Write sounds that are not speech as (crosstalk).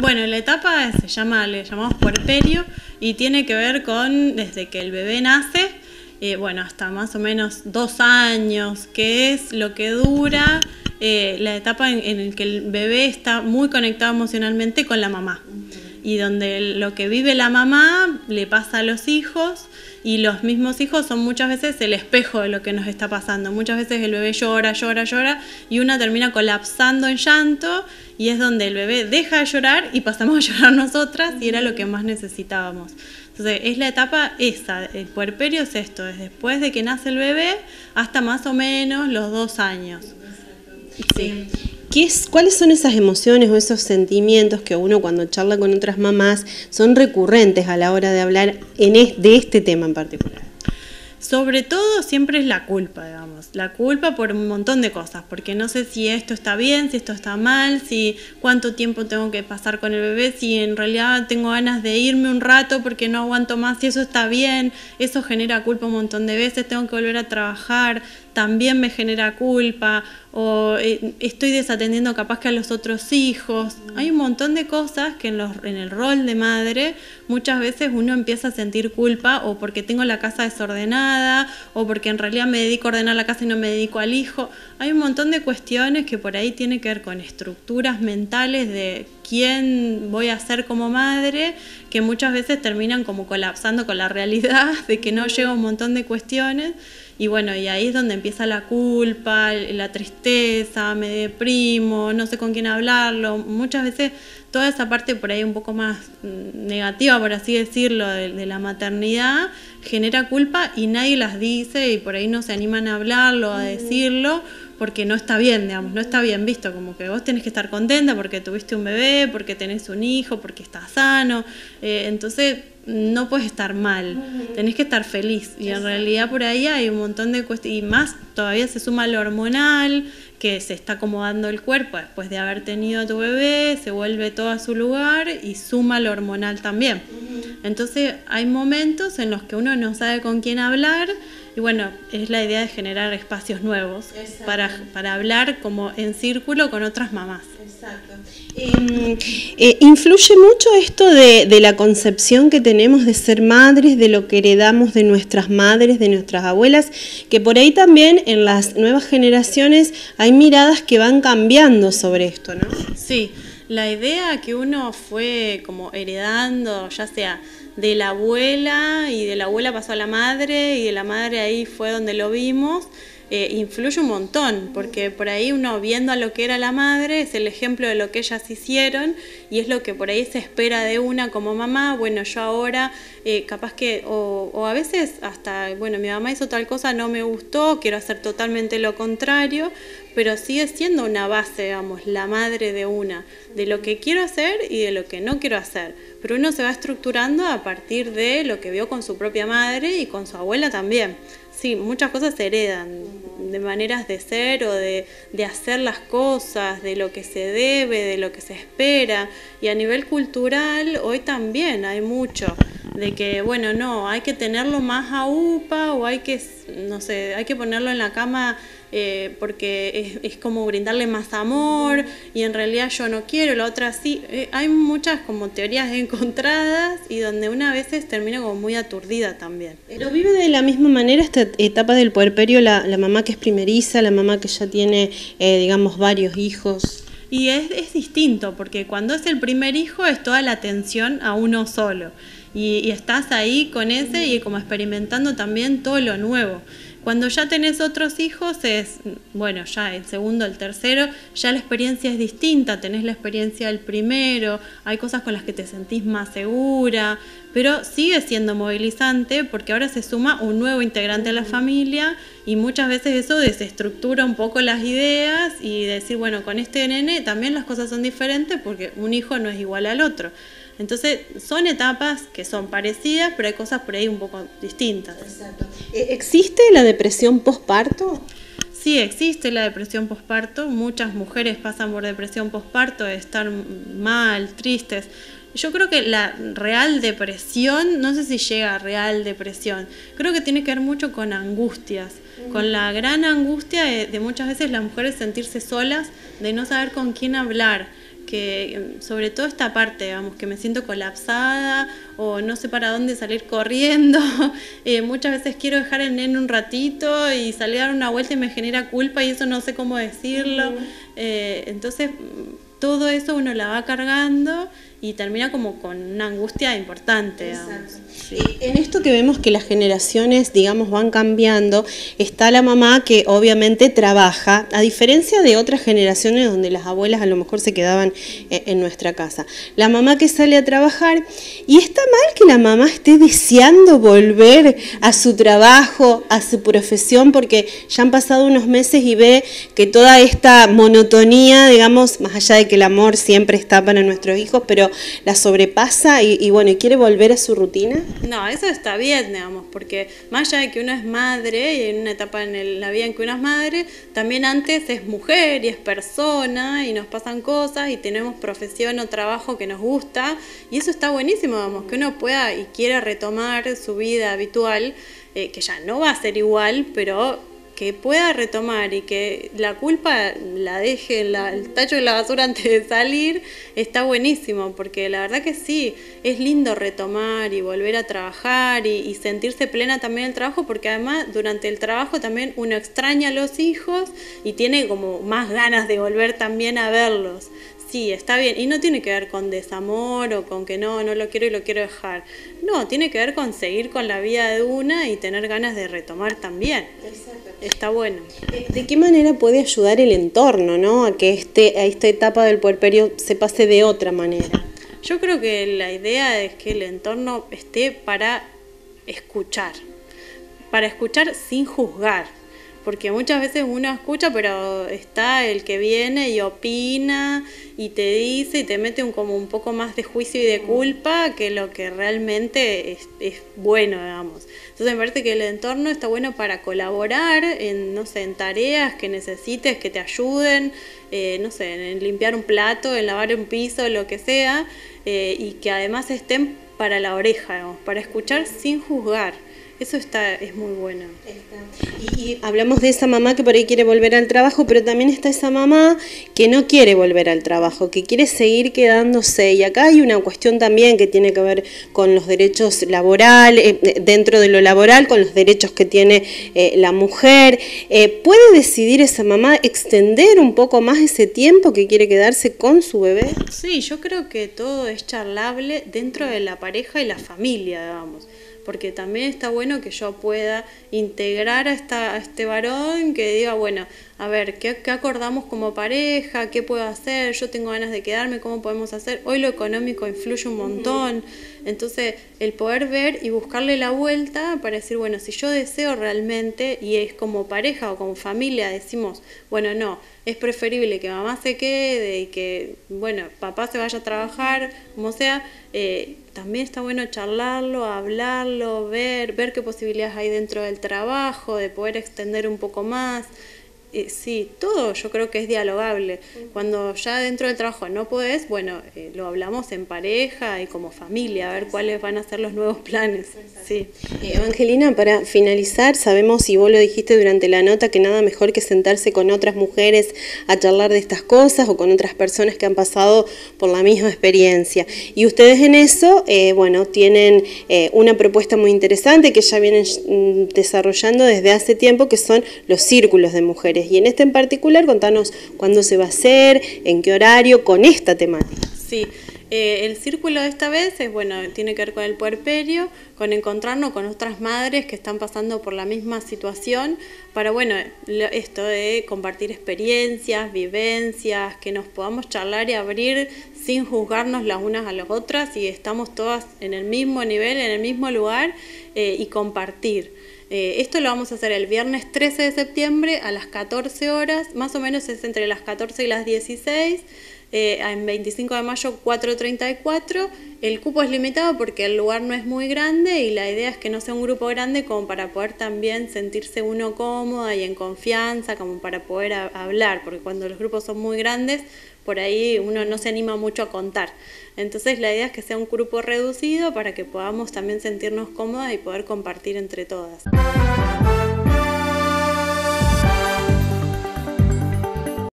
Bueno, la etapa se llama, le llamamos puerperio y tiene que ver con desde que el bebé nace, eh, bueno, hasta más o menos dos años, que es lo que dura eh, la etapa en, en la que el bebé está muy conectado emocionalmente con la mamá y donde lo que vive la mamá le pasa a los hijos y los mismos hijos son muchas veces el espejo de lo que nos está pasando. Muchas veces el bebé llora, llora, llora y una termina colapsando en llanto y es donde el bebé deja de llorar y pasamos a (laughs) llorar nosotras y era lo que más necesitábamos. Entonces es la etapa esa, el puerperio es esto, es después de que nace el bebé hasta más o menos los dos años. Sí. ¿Cuáles son esas emociones o esos sentimientos que uno cuando charla con otras mamás son recurrentes a la hora de hablar en de este tema en particular? Sobre todo siempre es la culpa, digamos. La culpa por un montón de cosas, porque no sé si esto está bien, si esto está mal, si cuánto tiempo tengo que pasar con el bebé, si en realidad tengo ganas de irme un rato porque no aguanto más, si eso está bien, eso genera culpa un montón de veces, tengo que volver a trabajar, también me genera culpa, o eh, estoy desatendiendo capaz que a los otros hijos. Hay un montón de cosas que en, los, en el rol de madre muchas veces uno empieza a sentir culpa o porque tengo la casa desordenada o porque en realidad me dedico a ordenar la casa y no me dedico al hijo. Hay un montón de cuestiones que por ahí tienen que ver con estructuras mentales de quién voy a ser como madre, que muchas veces terminan como colapsando con la realidad (laughs) de que no llega un montón de cuestiones. Y bueno, y ahí es donde empieza la culpa, la tristeza, me deprimo, no sé con quién hablarlo. Muchas veces toda esa parte por ahí un poco más mm, negativa, por así decirlo, de, la maternidad, genera culpa y nadie las dice y por ahí no se animan a hablarlo, a decirlo, porque no está bien, digamos, no está bien visto, como que vos tenés que estar contenta porque tuviste un bebé, porque tenés un hijo, porque estás sano. Eh, entonces no puedes estar mal, tenés que estar feliz. Y en realidad por ahí hay un montón de cuestiones, y más todavía se suma lo hormonal, que se está acomodando el cuerpo después de haber tenido a tu bebé, se vuelve todo a su lugar y suma lo hormonal también. Entonces hay momentos en los que uno no sabe con quién hablar y bueno, es la idea de generar espacios nuevos para, para hablar como en círculo con otras mamás. Exacto. Em, eh, ¿Influye mucho esto de, de, la concepción que tenemos de ser madres, de lo que heredamos de nuestras madres, de nuestras abuelas? Que por ahí también en las nuevas generaciones hay miradas que van cambiando sobre esto, ¿no? Sí, la idea que uno fue como heredando, ya sea de la abuela y de la abuela pasó a la madre y de la madre ahí fue donde lo vimos eh, influye un montón, porque por ahí uno viendo a lo que era la madre es el ejemplo de lo que ellas hicieron y es lo que por ahí se espera de una como mamá, bueno, yo ahora eh, capaz que, o, o, a veces hasta, bueno, mi mamá hizo tal cosa, no me gustó, quiero hacer totalmente lo contrario, pero sigue siendo una base, digamos, la madre de una, de lo que quiero hacer y de lo que no quiero hacer. Pero uno se va estructurando a partir de lo que vio con su propia madre y con su abuela también. Sí, muchas cosas se heredan, de maneras de ser o de, de, hacer las cosas, de lo que se debe, de lo que se espera. Y a nivel cultural, hoy también hay mucho de que, bueno, no, hay que tenerlo más a UPA o hay que, no sé, hay que ponerlo en la cama eh, porque es, como brindarle más amor y en realidad yo no quiero, la otra sí. Eh, hay muchas como teorías (laughs) encontradas y donde una a veces termina como muy aturdida también. Pero vive de la misma manera esta etapa del puerperio la, la mamá que es primeriza, la mamá que ya tiene, eh, digamos, varios hijos. Y es, es distinto, porque cuando es el primer hijo es toda la atención a uno solo. Y, y, estás ahí con ese y como experimentando también todo lo nuevo. Cuando ya tenés otros hijos es, bueno, ya el segundo, el tercero, ya la experiencia es distinta, tenés la experiencia del primero, hay cosas con las que te sentís más segura, pero sigue siendo movilizante porque ahora se suma un nuevo integrante a la familia y muchas veces eso desestructura un poco las ideas y decir, bueno, con este nene también las cosas son diferentes porque un hijo no es igual al otro. Entonces, son etapas que son parecidas, pero hay cosas por ahí un poco distintas. Exacto. Eh, ¿Existe la depresión postparto? Sí, existe la depresión postparto. Muchas mujeres pasan por depresión postparto, de estar mal, tristes. Yo creo que la real depresión, no sé si llega a real depresión, creo que tiene que ver mucho con angustias, con la gran angustia de, de muchas veces las mujeres sentirse solas, de no saber con quién hablar que sobre todo esta parte, digamos, que me siento colapsada o no sé para dónde salir corriendo. (laughs) Eh, muchas veces quiero dejar el nene un ratito y salir a dar una vuelta y me genera culpa y eso no sé cómo decirlo. Eh, entonces, todo eso uno la va cargando y termina como con una angustia importante. En esto que vemos que las generaciones, digamos, van cambiando, está la mamá que obviamente trabaja, a diferencia de otras generaciones donde las abuelas a lo mejor se quedaban eh, en nuestra casa. La mamá que sale a trabajar y está mal que la mamá esté deseando volver a su trabajo, a su profesión, porque ya han pasado unos meses y ve que toda esta monotonía, digamos, más allá de que el amor siempre está para nuestros hijos, pero la sobrepasa y, bueno, y quiere volver a su rutina? No, eso está bien, digamos, porque más allá de que uno es madre y en una etapa en la vida en que uno es madre, también antes es mujer y es persona y nos pasan cosas y tenemos profesión o trabajo que nos gusta y eso está buenísimo, digamos, que uno pueda y quiera retomar su vida habitual, eh, que ya no va a ser igual, pero que pueda retomar y que la culpa la deje en el tacho de la basura antes de salir, está buenísimo, porque la verdad que sí, es lindo retomar y volver a trabajar y, sentirse plena también el trabajo, porque además durante el trabajo también uno extraña a los hijos y tiene como más ganas de volver también a verlos. Sí, está bien. Y no tiene que ver con desamor o con que no, no lo quiero y lo quiero dejar. No, tiene que ver con seguir con la vida de una y tener ganas de retomar también. Exacto. Está bueno. ¿De qué manera puede ayudar el entorno, no? A que este, a esta etapa del puerperio se pase de otra manera. Yo creo que la idea es que el entorno esté para escuchar. Para escuchar sin juzgar porque muchas veces uno escucha, pero está el que viene y opina y te dice y te mete un, como un poco más de juicio y de culpa que lo que realmente es, bueno, digamos. Entonces me parece que el entorno está bueno para colaborar en, no sé, en tareas que necesites, que te ayuden, eh, no sé, en limpiar un plato, en lavar un piso, lo que sea, eh, y que además estén para la oreja, digamos, para escuchar sin juzgar. Eso está, es muy bueno. Y, hablamos de esa mamá que por ahí quiere volver al trabajo, pero también está esa mamá que no quiere volver al trabajo, que quiere seguir quedándose. Y acá hay una cuestión también que tiene que ver con los derechos laborales, eh, dentro de lo laboral, con los derechos que tiene eh, la mujer. Eh, ¿Puede decidir esa mamá extender un poco más ese tiempo que quiere quedarse con su bebé? Sí, yo creo que todo es charlable dentro de la pareja y la familia, digamos porque también está bueno que yo pueda integrar a, esta, a este varón que diga, bueno, a ver, ¿qué, acordamos como pareja? ¿Qué puedo hacer? Yo tengo ganas de quedarme, ¿cómo podemos hacer? Hoy lo económico influye un montón. Entonces, el poder ver y buscarle la vuelta para decir, bueno, si yo deseo realmente, y es como pareja o como familia, decimos, bueno, no, es preferible que mamá se quede y que, bueno, papá se vaya a trabajar, como sea, eh, también está bueno charlarlo, hablarlo, ver, ver qué posibilidades hay dentro del trabajo, de poder extender un poco más. Eh, sí, todo yo creo que es dialogable. Cuando ya dentro del trabajo no podés, bueno, eh, lo hablamos en pareja y como familia, a ver cuáles van a ser los nuevos planes. Sí. Eh, Evangelina, para finalizar, sabemos, y vos lo dijiste durante la nota, que nada mejor que sentarse con otras mujeres a charlar de estas cosas o con otras personas que han pasado por la misma experiencia. Y ustedes en eso, bueno, tienen una propuesta muy interesante que ya vienen mm, desarrollando desde hace tiempo, que son los círculos de mujeres. Y en este en particular, contanos cuándo se va a hacer, en qué horario, con esta temática. Sí, eh, el círculo de esta vez es, bueno, tiene que ver con el puerperio, con encontrarnos con otras madres que están pasando por la misma situación, para, bueno, esto de compartir experiencias, vivencias, que nos podamos charlar y abrir sin juzgarnos las unas a las otras y estamos todas en el mismo nivel, en el mismo lugar eh, y compartir. Eh, esto lo vamos a hacer el viernes 13 de septiembre a las 14 horas, más o menos es entre las 14 y las 16. Eh, en 25 de mayo 4.34. El cupo es limitado porque el lugar no es muy grande y la idea es que no sea un grupo grande como para poder también sentirse uno cómoda y en confianza, como para poder hablar, porque cuando los grupos son muy grandes, por ahí uno no se anima mucho a contar. Entonces la idea es que sea un grupo reducido para que podamos también sentirnos cómodas y poder compartir entre todas.